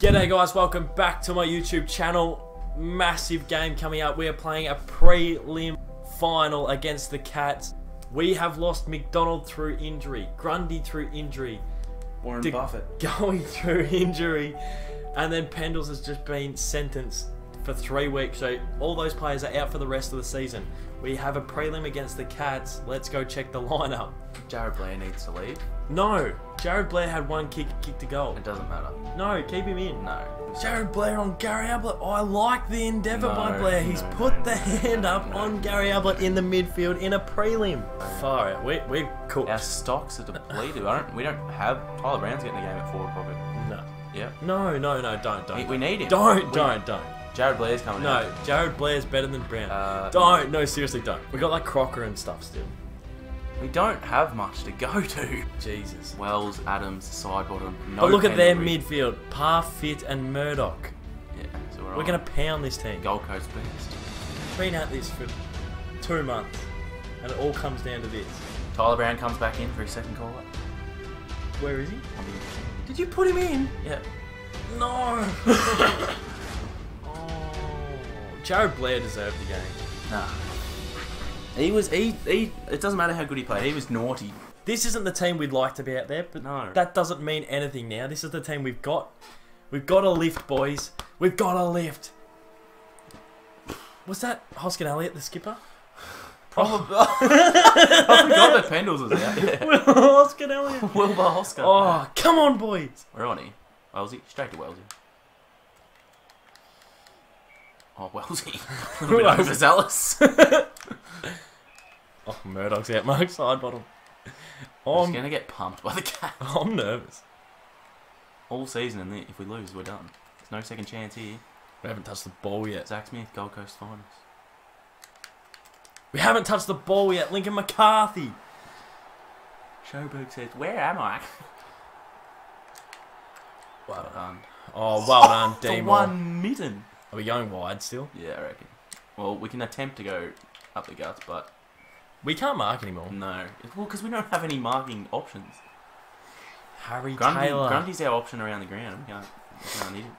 G'day guys, welcome back to my YouTube channel. Massive game coming up. We are playing a prelim final against the Cats. We have lost MacDonald through injury, Grundy through injury, Warren Buffett. going through injury, and then Pendles has just been sentenced for three weeks. So all those players are out for the rest of the season. We have a prelim against the Cats. Let's go check the lineup. Jarryd Blair needs to leave. No, Jarryd Blair had one kick, kick to goal. It doesn't matter. No, keep him in. No. Jarryd Blair on Gary Ablett. Oh, I like the endeavour by Blair. He's no, put no, the no, hand no, up no. on Gary Ablett in the midfield in a prelim. Far out. We, we're cooked. Our stocks are depleted. I don't. We don't have Tyler Brown's getting the game at forward pocket. No. Yeah. No, no, no, don't, don't. We, we need him. don't, We- don't, don't. Jarryd Blair's coming out. No, Jarryd Blair's better than Brown. Uh, don't, no, seriously, don't. We got like Crocker and stuff still. We don't have much to go to. Jesus. Wells, Adams, Sidebottom. No but look at their midfield. Parfitt and Murdoch. Yeah. So we're, We're going to pound this team. Gold Coast best. Been at this for two months. And it all comes down to this. Tyler Brown comes back in for his second call up. Where is he? Did you put him in? yeah. No. Jarryd Blair deserved the game. Nah. He was. He. He. It doesn't matter how good he played. He was naughty. This isn't the team we'd like to be out there, but No. that doesn't mean anything now. This is the team we've got. We've got a lift, boys. We've got a lift. Was that Hoskin Elliott, the skipper? Probably. I forgot that Pendles was out. Yeah. Hoskin Elliott. Wilbur Oscar. Oh, come on, boys. Where on he? Wellesley? Straight to Wellesley. Oh, Wellesley. A little bit overzealous. Oh, Murdoch's out, Mark Sidebottom. He's I'm, going to get pumped by the cat. I'm nervous. All season, and if we lose, we're done. There's no second chance here. We haven't touched the ball yet. Zach Smith, Gold Coast Finals. We haven't touched the ball yet. Lincoln McCarthy. Schoberg says, Where am I? Well done. Oh, well done, for D one mitten. Are we going wide still? Yeah, I reckon. Well, we can attempt to go up the guts, but We can't mark anymore. no. Well, because we don't have any marking options. Harry Grundy, Taylor. Grundy's our option around the ground. We can't, we can't need it.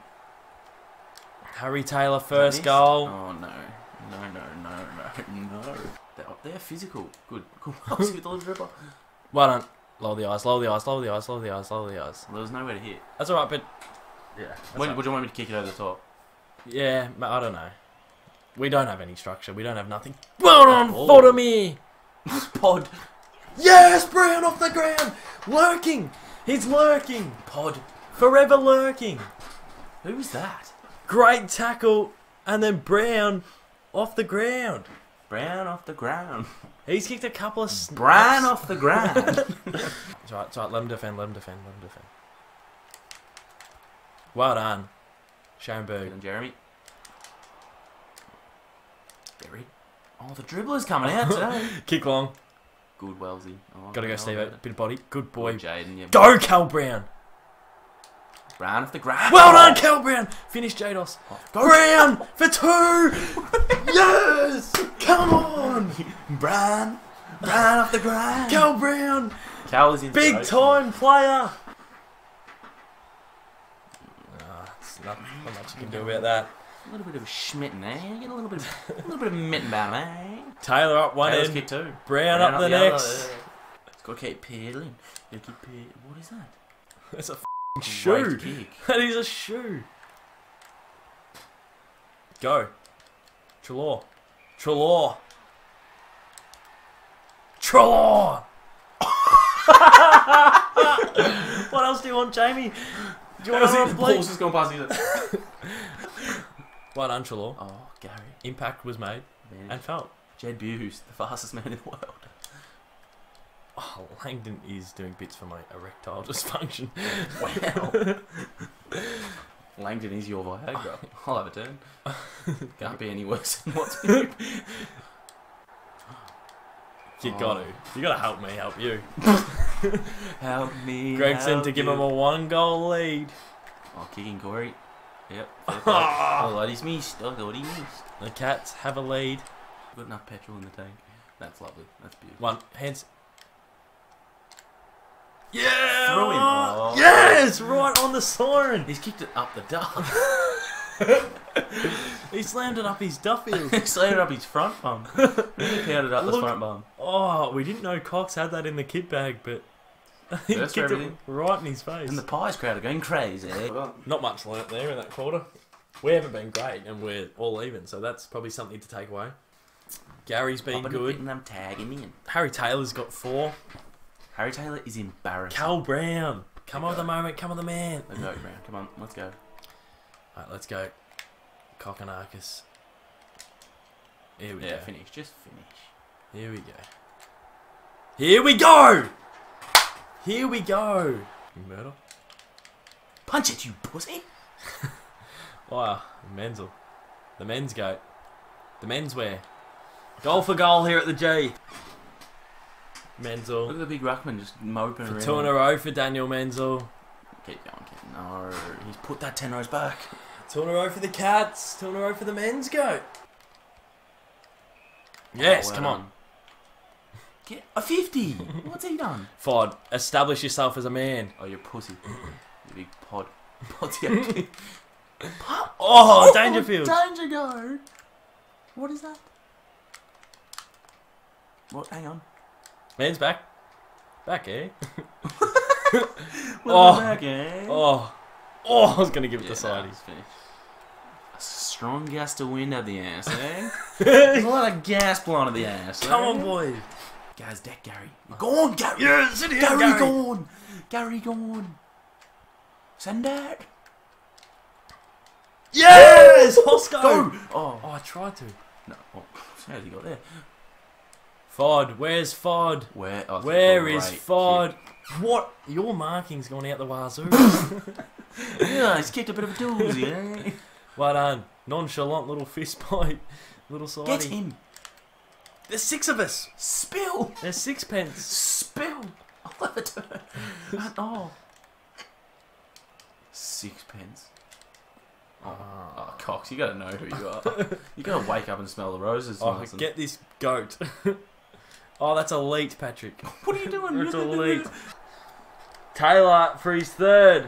Harry Taylor, first goal. Oh no. No, no, no, no, no. They're, they're physical. Good. Good. Wellesley with the little dribble. Well done. Lower the eyes, lower the eyes, lower the eyes, lower the eyes, lower the eyes. Well, there was nowhere to hit. That's alright, but Yeah. When, right. would you want me to kick it over the top? Yeah, I don't know. We don't have any structure. We don't have nothing. Well done, Oh. Fodemy! Pod. Yes, Brown off the ground! Lurking! He's lurking! Pod. Forever lurking! Who's that? Great tackle, and then Brown off the ground. Brown off the ground. He's kicked a couple of snaps. Brown off the ground. It's right, it's right. Let him defend, let him defend, let him defend. Well done. Scharenberg. and Jeremy. Berry. Oh, the dribbler's coming out today. Kick long. Good Wellesley. Oh, Gotta go, oh, Steve. Bit of body. Good boy. Good Jaden. Yeah. Go, Cal Brown. Brown off the ground. Well oh. done, Cal Brown. Finish Jados. Oh. Go. Brown for two. yes. Come on. Brown. Brown off the ground. Cal Brown. Cal is in. Big time player. Ah, it's not, much you can do about that. A little bit of a schmitten, eh? Get a little bit of a little bit of mitten about eh? Taylor up one Taylor's end. too. Brown up the other. next. It's got to keep pedaling. Gotta keep ped- What is that? That's a Great shoe. kick. That is a shoe. Go. Treloar. Treloar. Treloar. what else do you want, Jamie? Do you want to run play? Paul's just going past either. Well done, Treloar. Oh, Gary. Impact was made Man. and felt. Jed Bews, the fastest man in the world. Oh, Langdon is doing bits for my erectile dysfunction. Wow. Langdon is your Viagra. I'll have a turn. Can't be any worse than what's. You Oh. got to. You got to help me help you. Help me. Gregson help to give you. him a one goal lead. Oh, kicking Corey. Yep. oh, that is missed. Oh, God, he missed. The Cats have a lead. Got enough petrol in the tank. That's lovely. That's beautiful. One hands. Yeah! Throw him. Oh. Yes! Right on the siren! He's kicked it up the duck. He slammed it up his Duffield. he slammed it up his front bum. He pounded up the front bum. Oh, we didn't know Cox had that in the kit bag, but he First kicked for it everything. right in his face. And the pies crowd are going crazy. Not much learnt there in that quarter. We haven't been great, and we're all even, so that's probably something to take away. Gary's been Popping good. And I'm tagging in. Harry Taylor's got four. Harry Taylor is embarrassing. Cal Brown, come on the moment, come on the man. Let's go, Brown. Come on, let's go. Alright, let's go. Kokonakis. Here we Yeah, go. finish. Just finish. Here we go. Here we go! Here we go! Murder. Punch it, you pussy! Wow, Menzel. The men's goat. The men's wear. Goal for goal here at the G. Menzel. Look at the big ruckman just moping For around. two in a row for Daniel Menzel. Keep going, kid. No, he's put that ten rows back. Two in a row for the Cats. Two in a row for the men's goat. Oh, yes, Oh, well come on. Done. Get a 50! What's he done? Ford, establish yourself as a man. Oh, you're pussy. you big pod. Pod's Oh, Dangerfield. Danger go! What is that? What? Hang on. Man's back. Back, eh? Oh. back, eh? Oh. Oh, I was going to give it Yeah, to no, Sidey. finished. A strong gust of wind out the ass, eh? There's a lot of gas blowing out the ass. Come eh? on, boys. Guys, deck Gary. Go on, Gary! Yeah, sit here, Gary, Gary. go on! Gary, go on! Send that! Yes! Hosco! Go! Oh, Oh, I tried to. no. Oh, how's he got there? Fod, where's Fod? Where? Oh, Where is. Fod? What? Your marking's gone out the wazoo. Yeah, he's kicked a bit of a doozy, eh? well done. Nonchalant little fist bite. Little side. Get him! There's six of us. Spill! There's sixpence. Spill! I'll have a turn. oh. Sixpence. Oh, oh, Cox, you gotta know who you are. you gotta wake up and smell the roses. Oh, Nelson. get this goat. oh, that's elite, Patrick. What are you doing? That's elite. Taylor for his third.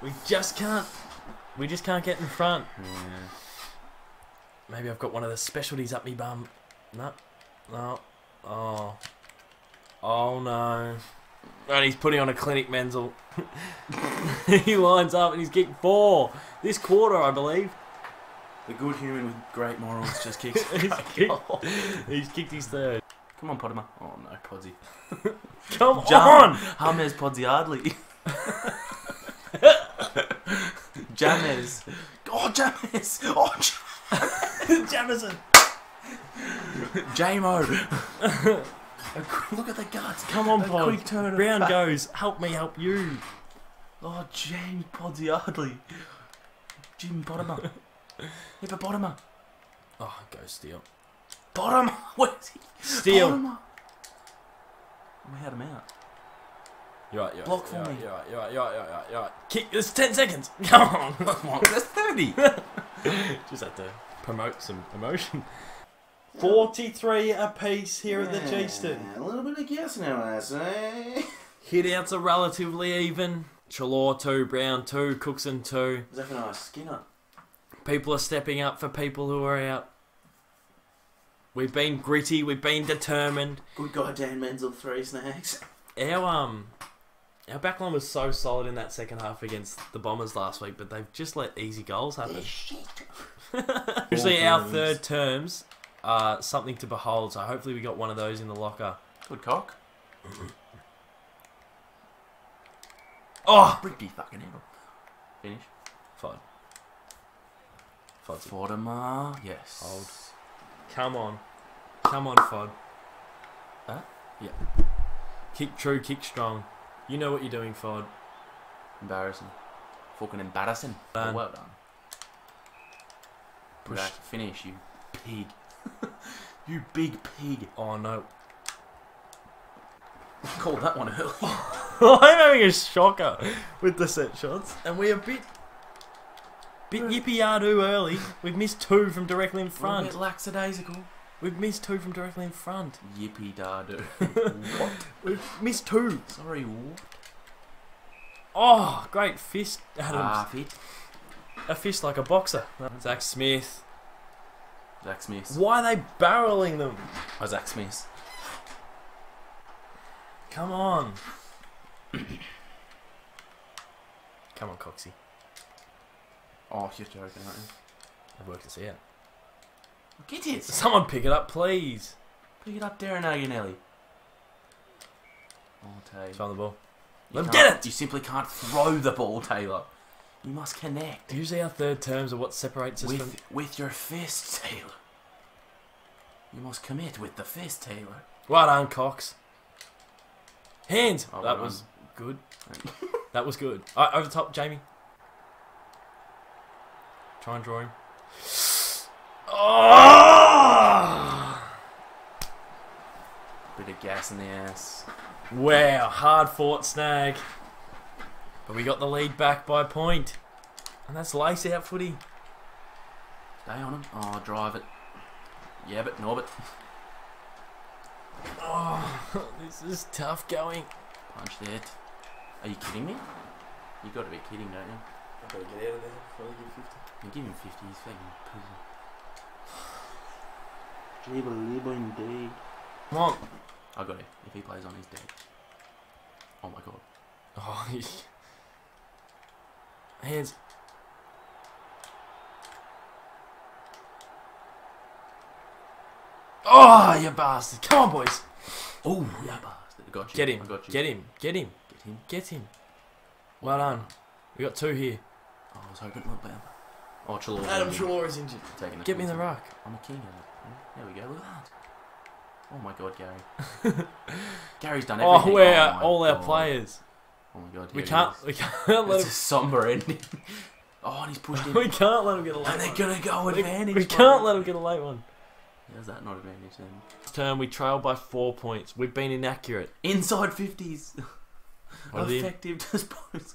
We just can't. We just can't get in front. Yeah. Maybe I've got one of the specialties up me bum. No. No. Oh. Oh no. And he's putting on a clinic Menzel. he lines up and he's kicked four. This quarter, I believe. The good human with great morals just kicks. He's kicked, he's kicked his third. Come on, Pottimer. Oh no, Podsy. Come Jam- on! James Podsy Ardley. James. Oh, James. Oh, Jamison! Jamo. Look at the guts. Come on, A Pod. quick turn Brown back. goes, help me help you. Oh, James Podsy Ardley. Jim Pottimer. Hippopotamer. Oh, go steal. Bottom. Where's he? Steal. Pottimer. We had him out. You're right, you're right. For you're right, me. You're right, you're right, you're right, you're right, you're right. Kick, it's 10 seconds. Come on. Come on, that's 30. Just had to promote some emotion. 43 apiece here at the G-Stu. A little bit of guess now, I say. Hitouts are relatively even. Chalor 2, Brown 2, Cookson 2. Zephaniah Skinner. People are stepping up for people who are out. We've been gritty, we've been determined. Good guy Dan Menzel, three snacks. Our um our backline was so solid in that second half against the Bombers last week, but they've just let easy goals happen. Usually our third terms are something to behold, so hopefully we got one of those in the locker. Good cock. Oh! Bricky fucking hell. Finish. Fine. Fod's Fortimer. Yes. Hold. Come on. Come on, Fod. Huh? Yeah. Kick true, kick strong. You know what you're doing, Fod. Embarrassing. Fucking embarrassing. Oh, well done. Push. Back. Finish, you pig. you big pig. Oh no. Called that one early. I'm having a shocker with the set shots, and we're a bit, bit yippee yardoo early. We've missed two from directly in Front. front. A bit lackadaisical. We've missed two from directly in front. Yippee daddo! what? We've missed two. Sorry, what? Oh, great fist, Adams. Ah, fit. a fist like a boxer. Zach Smith. Zach Smith. Why are they barreling them? Oh, Zach Smith. Come on. Come on, Coxie. Oh, you're joking, aren't you? I've worked this out. Get it! Someone pick it up, please. Pick it up, Darren Aganelli. Oh, Tay. It's on the ball. You Let him get it! You simply can't throw the ball, Taylor. You must connect. Usually our third terms are what separates us from... With, with your fist, Taylor. You must commit with the fist, Taylor. Well done, Cox. Hands. Oh, that was good. That was good. Uh, over the top, Jamie. Try and draw him. Oh! Bit of gas in the ass. Wow, hard fought snag. But we got the lead back by a point. And that's lace out footy. Stay on him. Oh, drive it. Yeah, but Norbert. Oh, this is tough going. Punch that. Are you kidding me? You've got to be kidding, don't you? I've got to get out of there before they give 50. You give him 50, he's fucking pussy. Jibba libba indeed. Come on. I got it. If he plays on, he's dead. Oh my god. Oh, hands. Oh, you bastard. Come on, boys. Oh, yeah, bastard. Got you. Get him. I got you. Get him. Get him. Get him. Get him. Well done. We got two here. Oh, I was hoping not bad. Oh, Chalor. Adam Treloar is injured. Taking Get me the ruck. I'm a king it. Mm, there we go. Look at that. Oh my god, Gary. Gary's done oh, everything. Oh, we're my all our players. Oh my god. We can't. We can't let It's a him. somber ending. oh, and he's pushed in. We can't let him get a late and they're gonna go advantage. we bro. can't let him get a late one. How's that not advantage then? This term we trail by four points. We've been inaccurate. Inside 50s. What Effective disposals.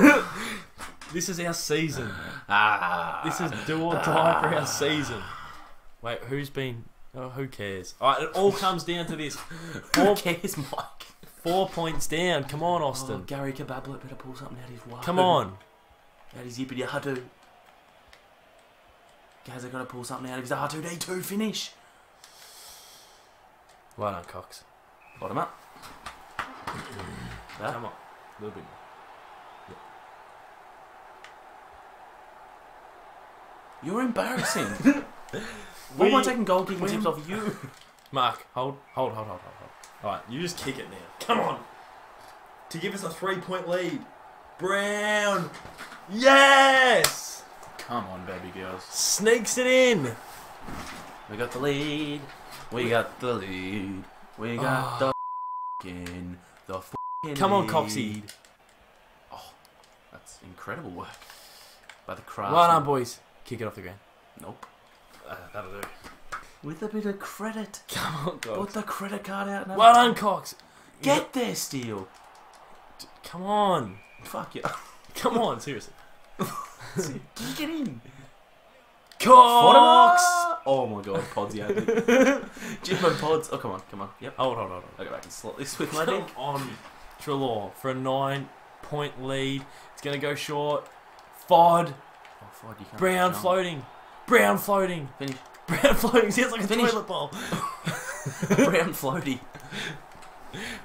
This is our season. Ah. This is do or die for our season. Wait, who's been? Oh, who cares? All right, it all comes down to this. Who Four, cares, Mike? four points down. Come on, Oh, Austin. Gary Kabablet better pull something out of his wallet. Come on. Out his yippity. Guys are gonna pull something out of his R2D2 finish. Well done, Cox. Bottom up. Come on. A little bit more. You're embarrassing. Why am I taking goal kicking we- tips off you? Mark, hold, hold, hold, hold, hold, hold. All right, you just kick it now. Come on. To give us a three-point lead. Brown. Yes. Come on, baby girls. Sneaks it in. We got the lead. We got the lead. We got Ah. the fucking the fucking Come on. Coxie. Oh, that's incredible work by the craft. Well done, boys. Kick it off the ground. Nope. Uh, that'll do. With a bit of credit. Come on, Put the credit card out now. Well done, Cox. Get there, Steel. Come on. Fuck you. Come on, seriously. Kick it in. Cox. Oh my god, Podsy out Jimbo Pods. Oh, come on, come on. Yep. Hold, hold, hold, hold. I'll go back and slot this with my dick. on, Treloar for a nine-point lead. It's gonna go short. Fod. Oh, can't Brown jump. floating. Brown floating. Finish. Brown floating. Sounds like a Finish. toilet bowl. Brown floaty.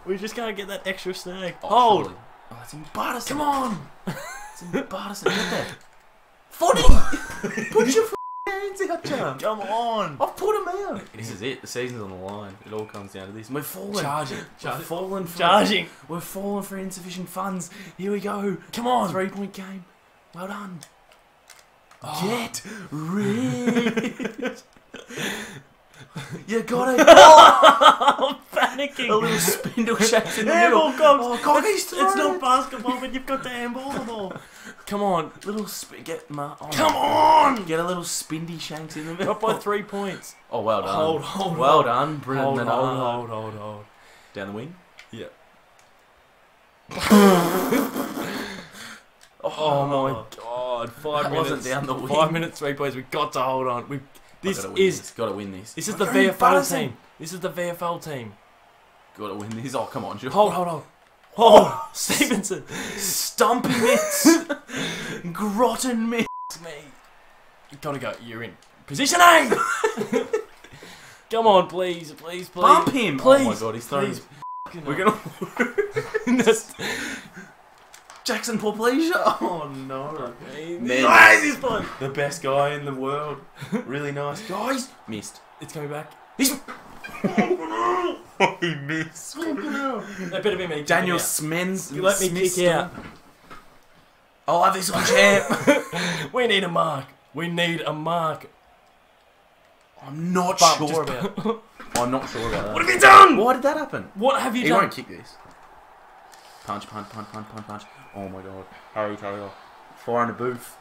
We just can't get that extra snag. Oh, Hold. surely. Oh, that's embarrassing. Come on. It's embarrassing. Get there. Footy! Put your hands out, chum. Come on. I've put him out. This is it. The season's on the line. It all comes down to this. We're falling. Charging. We're falling for Charging. We're falling for insufficient funds. Here we go. Come on. Three point game. Well done. Oh. Get rich. you got it. I'm panicking. A little spindle shapes in the middle. Cox. Oh, God, he's it's, it's not basketball, but you've got to handball the ball. Come on. Little sp- get my. Oh Come my- on. Get a little spindy shanks in the middle. Got by three points. Oh, well done. Hold, hold, well hold. done, Hold, Brendan. hold, hold, hold, hold. Down the wing. Yeah. Oh, Oh my god. God, five That minutes. wasn't down the wing. Five minutes, three points. We got to hold on. We. This gotta is this. Gotta win this. this is the Very VFL team. This is the VFL team. Gotta win this. Oh come on, Joel. Hold, hold on. Oh, Stephenson. Stumpy mitts. Grotten mitts. me. You gotta go. You're in position A. Come on, please, please, please. Bump him. Please. Oh my god, he's throwing. please. We're gonna. Jackson Porplesia. Oh no. Man. Why is this fun? The best guy in the world. Really nice. Guys. Missed. It's coming back. He's. he missed. That better be me. Daniel Kicking Smens. out. Let me Smith kick out. I'll have this one, champ. We need a mark. We need a mark. I'm not Bump, sure just- about. I'm not sure about that. What have you done? Why did that happen? What have you He done? won't kick this. Punch, punch, punch, punch, punch, punch. Oh my god. Harry Taylor. Fire in the booth.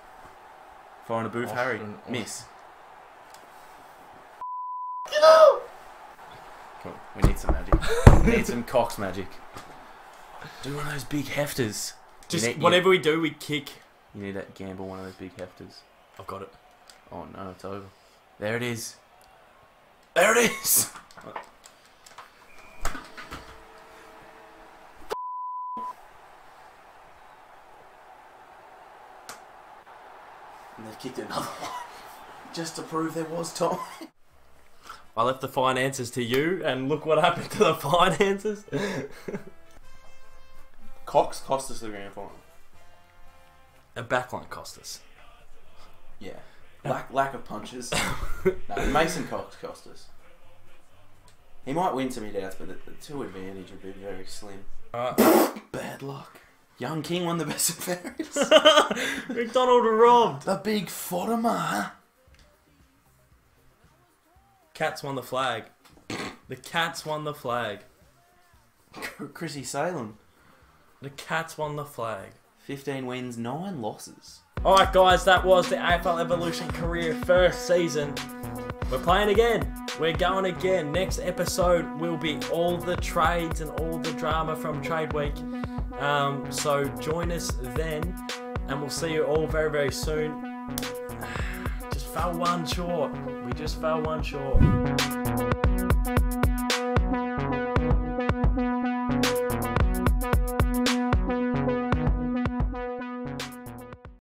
Fire in the booth, Harry. Austin, Miss. Come on, we need some magic. we need some Cox magic. Do one of those big hefters. Just need, whatever we do, we kick. You, you need that gamble one of those big hefters. I've got it. Oh no, it's over. There it is. There it is. kicked another one. Just to prove there was time. I left the finances to you, and look what happened to the finances. Cox cost us the grand final. A backline cost us. Yeah. Lack, lack of punches. no, Mason Cox cost us. He might win some doubts, but the, the two advantage would be very slim. Alright. Uh, Bad luck. Young King won the best of fairies. MacDonald robbed. the big Fortimer. Cats won the flag. The Cats won the flag. Chrissy Salem. The Cats won the flag. 15 wins, 9 losses. Alright, guys, that was the AFL Evolution career first season. We're playing again. We're going again. Next episode will be all the trades and all the drama from Trade Week. Um, so join us then, and we'll see you all very, very soon. Just fell one short. We just fell one short.